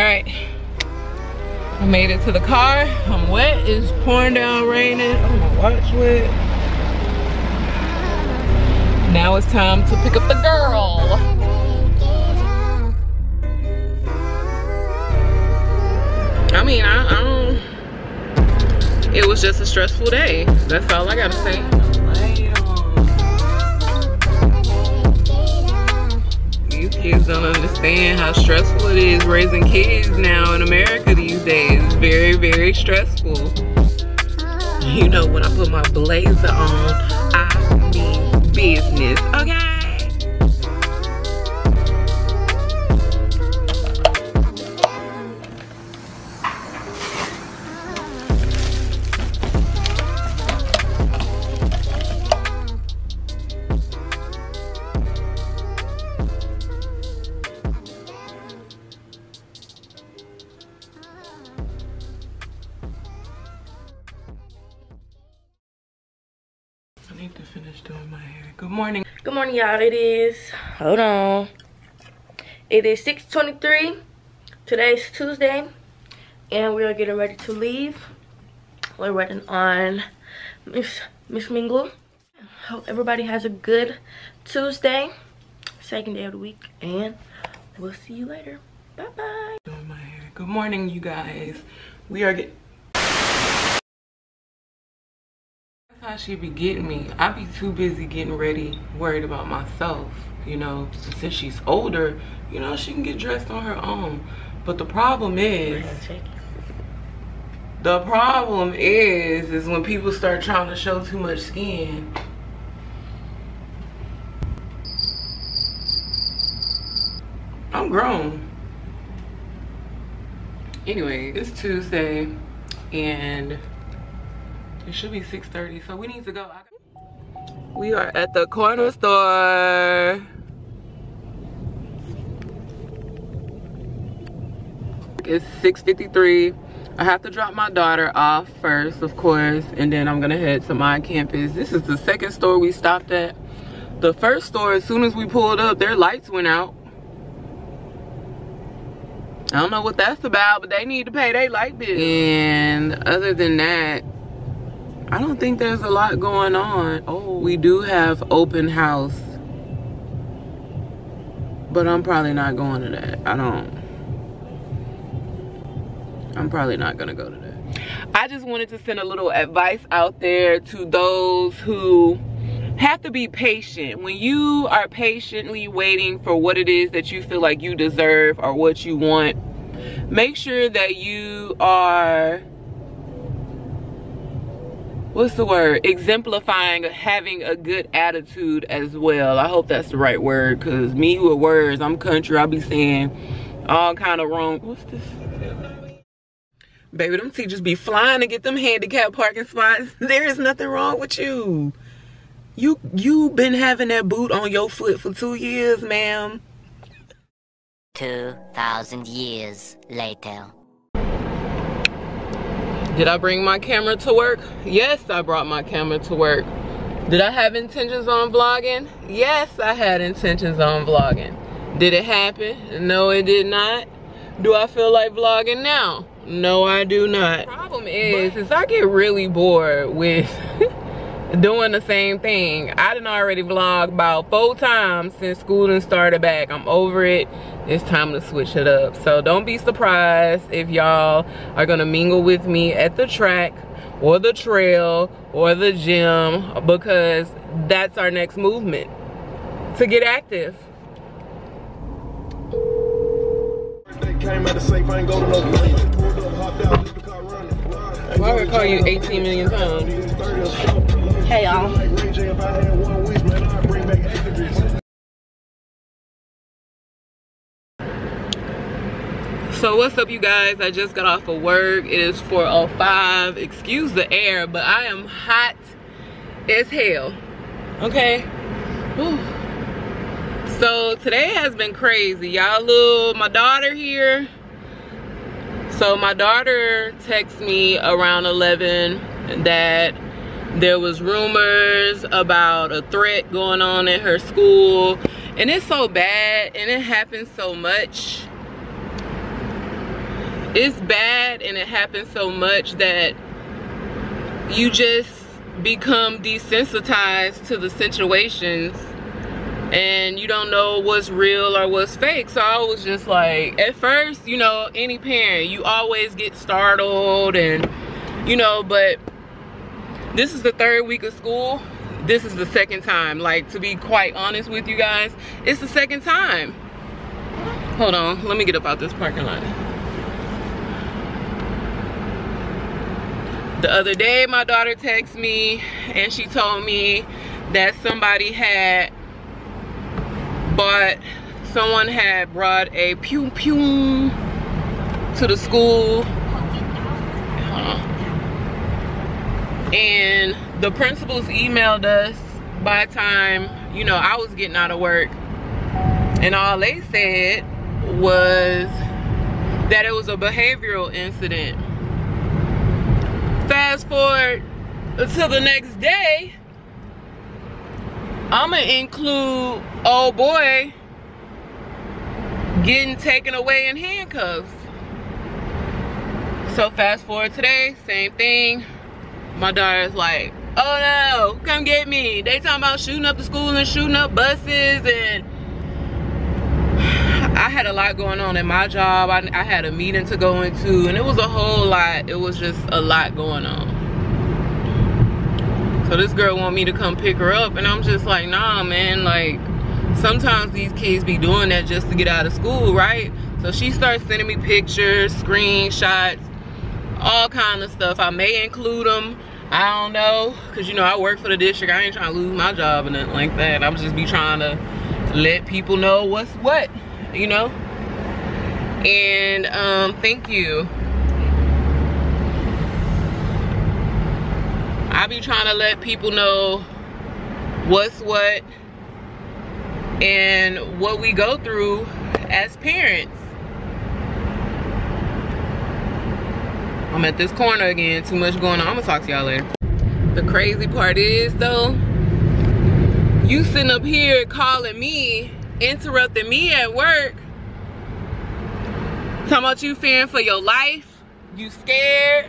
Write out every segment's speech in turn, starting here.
right. I made it to the car. I'm wet. It's pouring down, raining. Oh, my watch wet. Now it's time to pick up the girl. I mean, I, I don't, it was just a stressful day. That's all I gotta say. Kids don't understand how stressful it is raising kids now in America these days. Very, very stressful. You know, when I put my blazer on, I mean business, okay? Need to finish doing my hair. Good morning. Good morning, y'all. It is, hold on. It is 6.23. Today's Tuesday. And we are getting ready to leave. We're waiting on Miss Miss Mingle. Hope everybody has a good Tuesday. Second day of the week. And we'll see you later. Bye-bye. Doing my hair. Good morning, you guys. We are getting... That's how she be getting me. I be too busy getting ready, worried about myself, you know. Since she's older, you know, she can get dressed on her own. But the problem is, the problem is, is when people start trying to show too much skin. I'm grown. Anyway, it's Tuesday and it should be 6.30, so we need to go. We are at the corner store. It's 6.53. I have to drop my daughter off first, of course, and then I'm gonna head to my campus. This is the second store we stopped at. The first store, as soon as we pulled up, their lights went out. I don't know what that's about, but they need to pay their light bill. And other than that, I don't think there's a lot going on. Oh, we do have open house. But I'm probably not going to that. I don't. I'm probably not gonna go to that. I just wanted to send a little advice out there to those who have to be patient. When you are patiently waiting for what it is that you feel like you deserve or what you want, make sure that you are what's the word? Exemplifying having a good attitude as well. I hope that's the right word because me with words i'm country i'll be saying all kind of wrong what's this? Baby them teachers be flying to get them handicap parking spots. There is nothing wrong with you. You you been having that boot on your foot for two years ma'am. 2,000 years later. Did I bring my camera to work? Yes, I brought my camera to work. Did I have intentions on vlogging? Yes, I had intentions on vlogging. Did it happen? No, it did not. Do I feel like vlogging now? No, I do not. The problem is, is I get really bored with doing the same thing. I done already vlogged about four times since school done started back. I'm over it. It's time to switch it up. So don't be surprised if y'all are gonna mingle with me at the track or the trail or the gym because that's our next movement to get active. Why would I call you 18 million times? Hey, y'all. So what's up you guys? I just got off of work. It is 4.05. Excuse the air, but I am hot as hell. Okay? Whew. So today has been crazy. Y'all little, my daughter here. So my daughter texts me around 11 that there was rumors about a threat going on in her school. And it's so bad and it happens so much it's bad and it happens so much that you just become desensitized to the situations and you don't know what's real or what's fake so i was just like at first you know any parent you always get startled and you know but this is the third week of school. This is the second time. Like to be quite honest with you guys it's the second time. Hold on. Let me get up out this parking lot. The other day my daughter texted me and she told me that somebody had bought someone had brought a pew pew to the school and the principals emailed us by the time you know I was getting out of work. And all they said was that it was a behavioral incident. Fast forward until the next day I'm gonna include old boy getting taken away in handcuffs. So fast forward today same thing my daughter's like, oh no, come get me. They talking about shooting up the school and shooting up buses and I had a lot going on in my job. I, I had a meeting to go into and it was a whole lot. It was just a lot going on. So this girl want me to come pick her up and I'm just like, nah man, like sometimes these kids be doing that just to get out of school, right? So she starts sending me pictures, screenshots, all kind of stuff. I may include them. I don't know, cause you know I work for the district. I ain't trying to lose my job and nothing like that. I'm just be trying to let people know what's what, you know. And um, thank you. I be trying to let people know what's what and what we go through as parents. I'm at this corner again, too much going on. I'm gonna talk to y'all later. The crazy part is though, you sitting up here calling me, interrupting me at work, talking about you fearing for your life, you scared,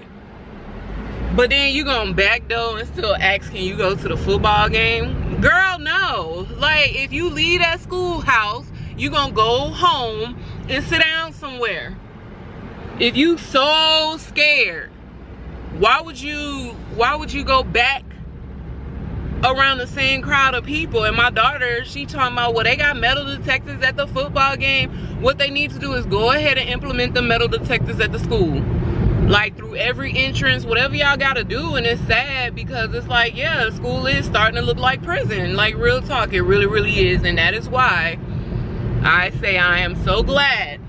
but then you gonna backdoor and still ask, can you go to the football game? Girl, no. Like, if you leave that schoolhouse, you gonna go home and sit down somewhere if you so scared why would you why would you go back around the same crowd of people? And my daughter she talking about well they got metal detectors at the football game. What they need to do is go ahead and implement the metal detectors at the school. Like through every entrance whatever y'all gotta do. And it's sad because it's like yeah school is starting to look like prison. Like real talk it really really is. And that is why i say i am so glad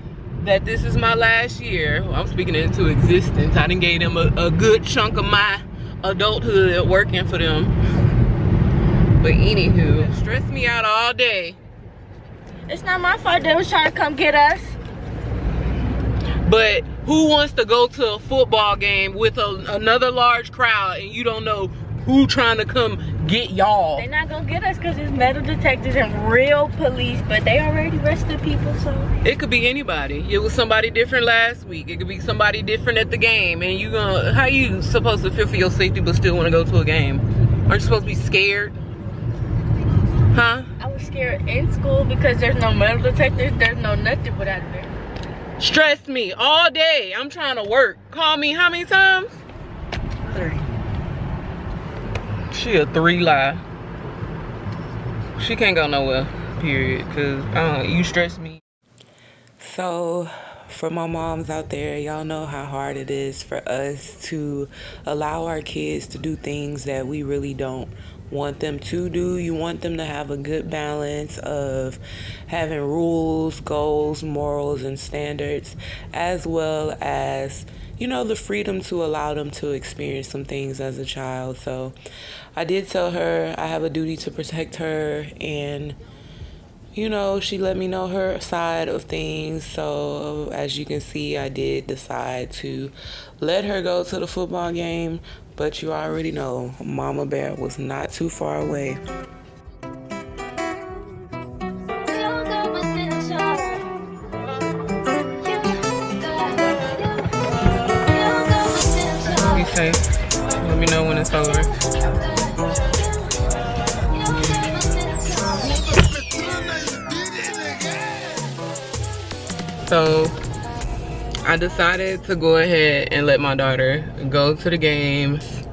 that this is my last year. I'm speaking into existence. I didn't gave them a, a good chunk of my adulthood working for them. But anywho, stressed me out all day. It's not my fault they was trying to come get us. But who wants to go to a football game with a, another large crowd and you don't know who trying to come get y'all. They're not gonna get us because it's metal detectors and real police, but they already arrested people, so. It could be anybody. It was somebody different last week. It could be somebody different at the game. And you gonna, how you supposed to feel for your safety but still wanna go to a game? Aren't you supposed to be scared? Huh? I was scared in school because there's no metal detectors, there's no nothing but out there. Stress me all day. I'm trying to work. Call me how many times? Three. She a three lie. She can't go nowhere, period. Cause uh, you stress me. So for my moms out there, y'all know how hard it is for us to allow our kids to do things that we really don't want them to do. You want them to have a good balance of having rules, goals, morals, and standards, as well as, you know, the freedom to allow them to experience some things as a child. So I did tell her I have a duty to protect her and you know, she let me know her side of things. So, as you can see, I did decide to let her go to the football game. But you already know, Mama Bear was not too far away. I decided to go ahead and let my daughter go to the games.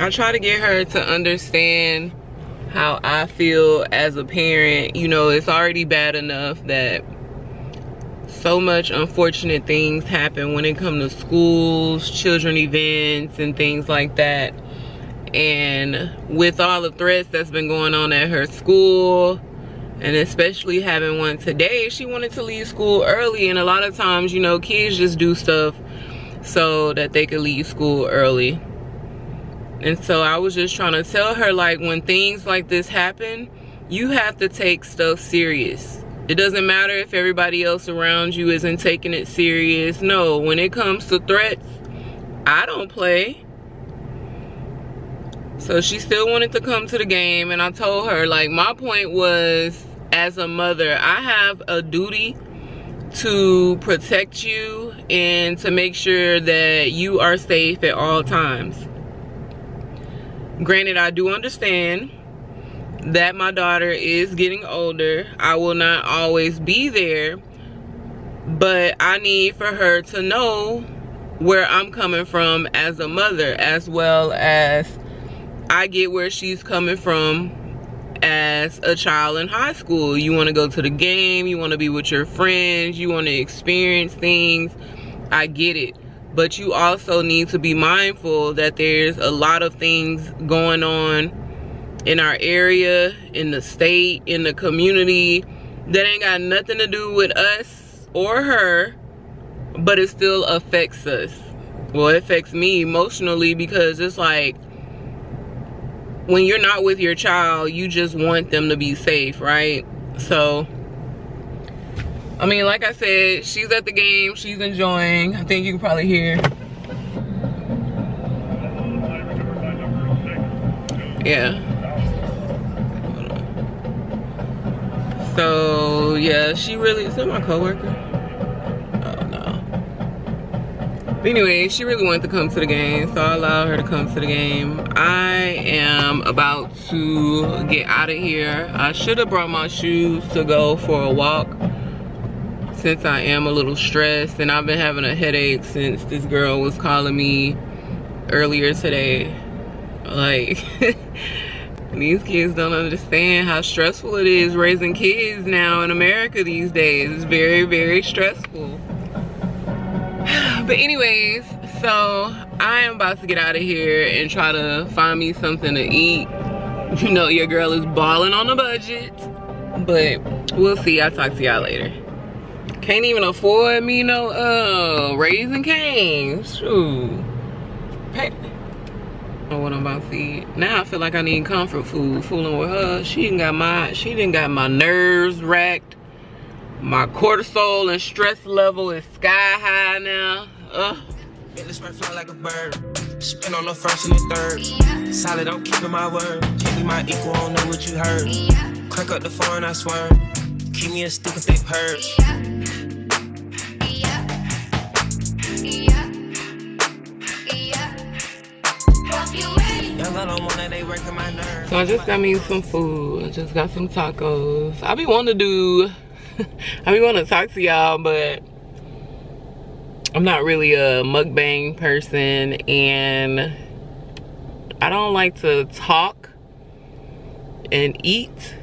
I try to get her to understand how I feel as a parent. You know, it's already bad enough that so much unfortunate things happen when it comes to schools, children events, and things like that. And with all the threats that's been going on at her school, and especially having one today she wanted to leave school early and a lot of times you know kids just do stuff so that they could leave school early. And so i was just trying to tell her like when things like this happen you have to take stuff serious. It doesn't matter if everybody else around you isn't taking it serious. No when it comes to threats i don't play. So she still wanted to come to the game and I told her like my point was as a mother, I have a duty to protect you and to make sure that you are safe at all times. Granted, I do understand that my daughter is getting older. I will not always be there, but I need for her to know where I'm coming from as a mother as well as I get where she's coming from as a child in high school. You want to go to the game, you want to be with your friends, you want to experience things. I get it. But you also need to be mindful that there's a lot of things going on in our area, in the state, in the community that ain't got nothing to do with us or her, but it still affects us. Well, it affects me emotionally because it's like when you're not with your child, you just want them to be safe, right? So, I mean, like I said, she's at the game. She's enjoying. I think you can probably hear. Yeah. So, yeah, she really, is that my coworker? Anyway, she really wanted to come to the game, so I allowed her to come to the game. I am about to get out of here. I should have brought my shoes to go for a walk since I am a little stressed and I've been having a headache since this girl was calling me earlier today. Like, these kids don't understand how stressful it is raising kids now in America these days. It's very, very stressful but anyways so i am about to get out of here and try to find me something to eat you know your girl is balling on a budget but we'll see i'll talk to y'all later can't even afford me no uh Raising Cane's Ooh. Hey. know what I'm about to eat. Now I feel like I need comfort food. Fooling with her. She didn't got my she didn't got my nerves racked. My cortisol and stress level is sky high now. Uh. This fly like a bird. Spin on the first and the third. Solid, I'm keeping my word. Can't be my equal, I don't know what you heard. Crack up the phone, I swear. Keep me a stick of thick purse. So I just got me some food. I just got some tacos. I be wanting to do, I be wanting to talk to y'all, but I'm not really a mukbang person and I don't like to talk and eat.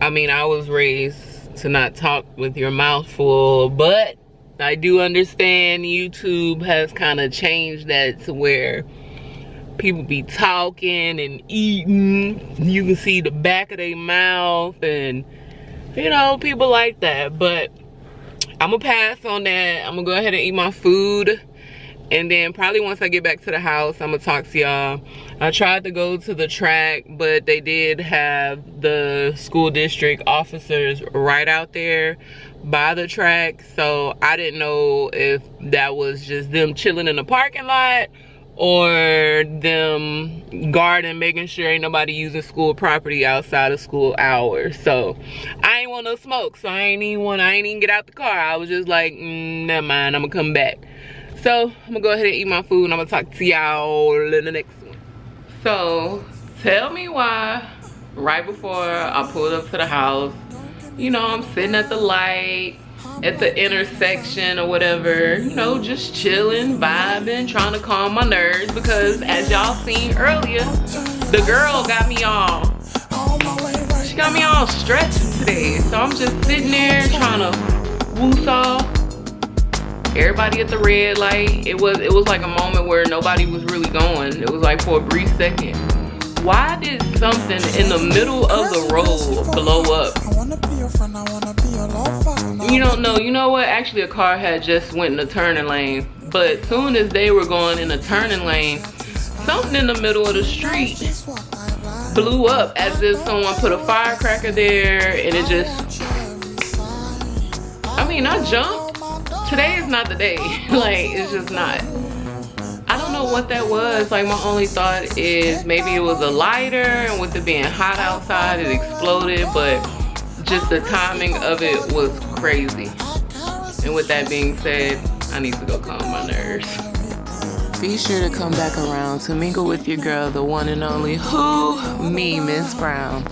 I mean, I was raised to not talk with your mouth full, but I do understand YouTube has kind of changed that to where people be talking and eating. You can see the back of their mouth and, you know, people like that. But I'm gonna pass on that. I'm gonna go ahead and eat my food. And then probably once I get back to the house, I'm gonna talk to y'all. I tried to go to the track, but they did have the school district officers right out there by the track. So I didn't know if that was just them chilling in the parking lot or them guarding, making sure ain't nobody using school property outside of school hours. So I ain't want no smoke, so I ain't even want, I ain't even get out the car. I was just like, mm, never mind, I'm gonna come back. So I'm gonna go ahead and eat my food and I'm gonna talk to y'all in the next one. So tell me why right before I pulled up to the house, you know, I'm sitting at the light, at the intersection or whatever, you know, just chilling, vibing, trying to calm my nerves because as y'all seen earlier, the girl got me all, she got me all stressed today. So I'm just sitting there trying to woosah everybody at the red light. It was, it was like a moment where nobody was really going. It was like for a brief second. Why did something in the middle of the road blow up? You don't know. You know what? Actually, a car had just went in the turning lane. But soon as they were going in the turning lane, something in the middle of the street blew up as if someone put a firecracker there and it just... I mean, I jumped. Today is not the day. like, it's just not. I don't know what that was. Like my only thought is maybe it was a lighter and with it being hot outside it exploded but just the timing of it was crazy. And with that being said, I need to go calm my nerves. Be sure to come back around to mingle with your girl, the one and only who? Me, Miss Brown.